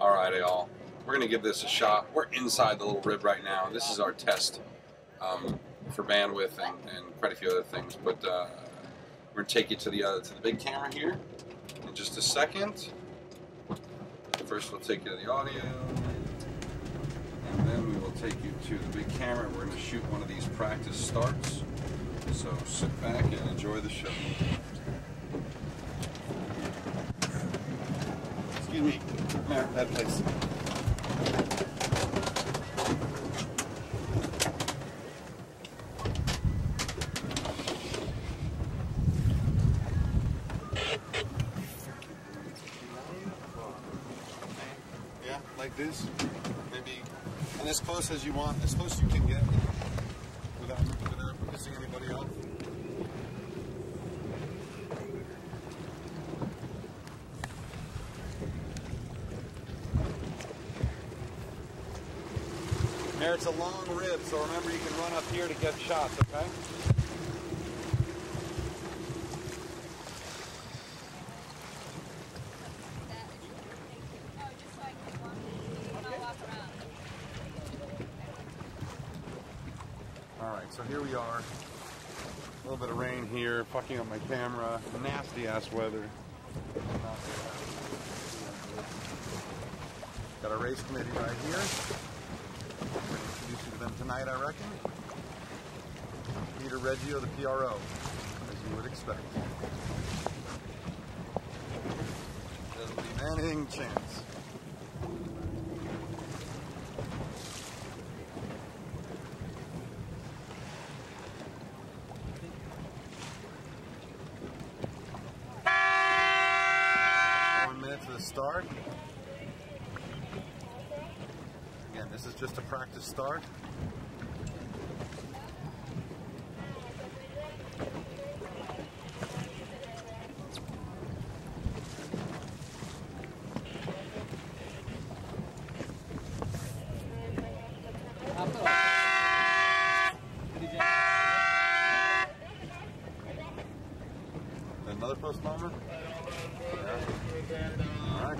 All right, y'all. We're gonna give this a shot. We're inside the little rib right now. This is our test um, for bandwidth and, and, quite a few other things. But uh, we're gonna take you to the uh, to the big camera here in just a second. First, we'll take you to the audio, and then we will take you to the big camera. We're gonna shoot one of these practice starts. So sit back and enjoy the show. Excuse me, Mayor, that place. Yeah, like this. Maybe, and as close as you want, as close as you can get Mayor, it's a long rib, so remember you can run up here to get shots, okay? All right, so here we are. A little bit of rain here, fucking up my camera. Nasty ass weather. Got a race committee right here. I'm going to introduce you to tonight, I reckon. Peter Reggio, the PRO, as you would expect. Doesn't leave anything chance. One minute to the start. Again, this is just a practice start. Another post bomber? Yeah. All right.